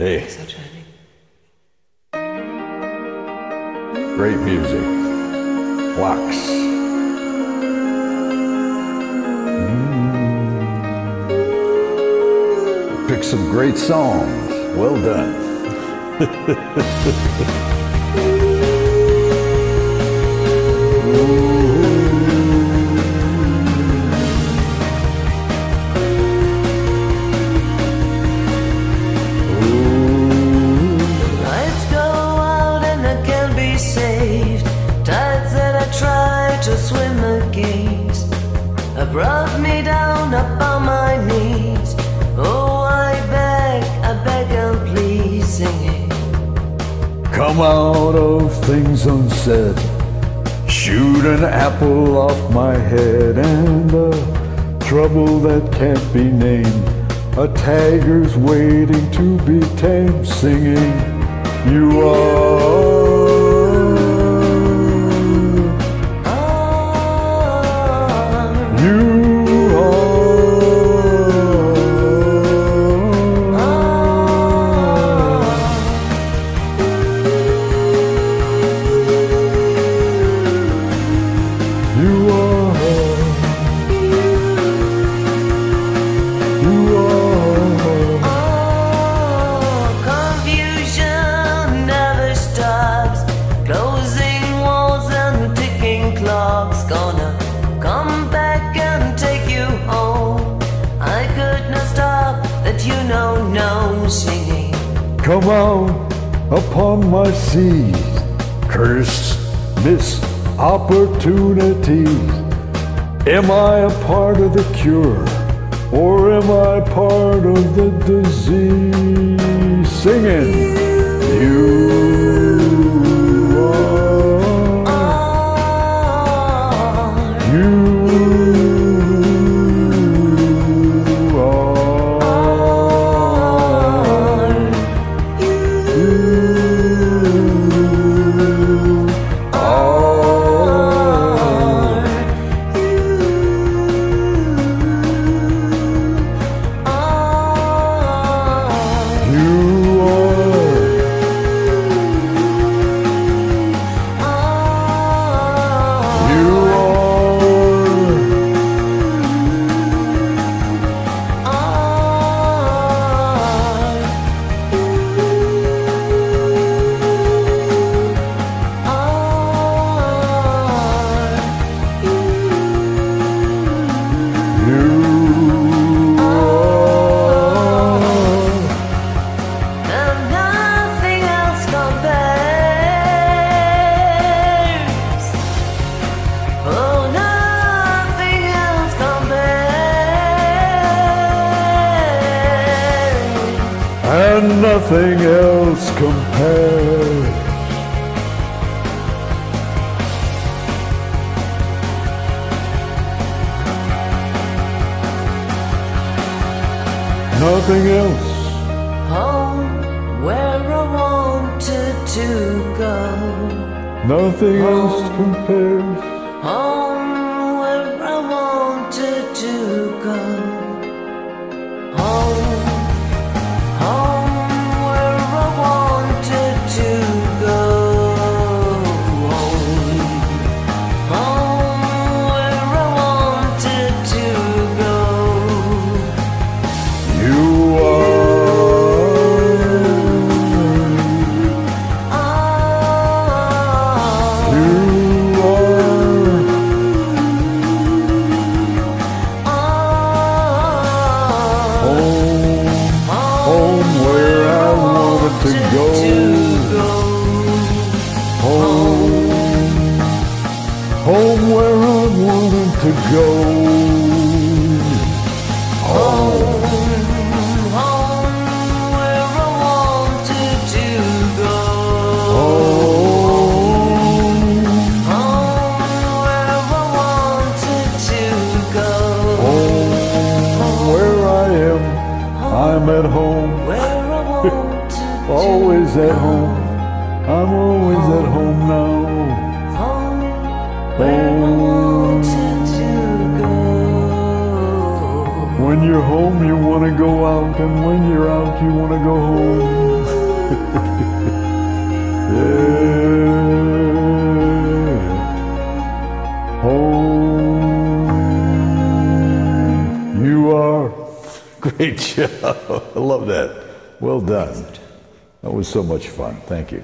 Hey, So tragic. great music. Wax. Mm. Pick some great songs. Well done. try to swim against have brought me down upon my knees. Oh, I beg, I beg and please sing. Come out of things unsaid. Shoot an apple off my head and the trouble that can't be named. A tiger's waiting to be tamed, singing, You are, Come out upon my seas, curse miss opportunities. Am I a part of the cure, or am I part of the disease? Singing, you and nothing else compares. Nothing else, Home where I wanted to go. nothing else compares. Home wanted to go. Home, home, where I wanted to go. home where I am. I'm at home, where always at home. I'm always at home now. Home, When you're home, you want to go out, and when you're out, you want to go home. yeah. Home. You are. Great job. I love that. Well done. That was so much fun. Thank you.